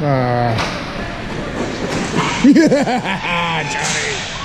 Uh. Johnny.